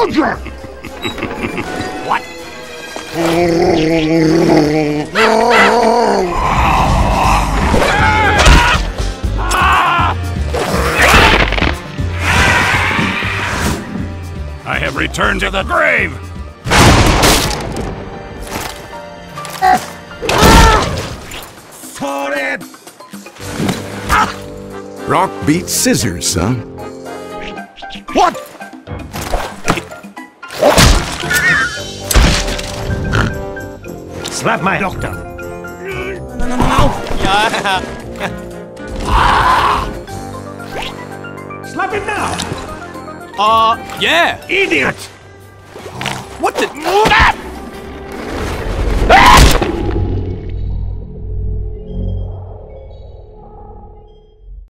soldier! What? I have returned to the grave! For! Rock beats scissors, son. What? Slap my doctor! Slap him now! Uh, yeah. Idiot! What the?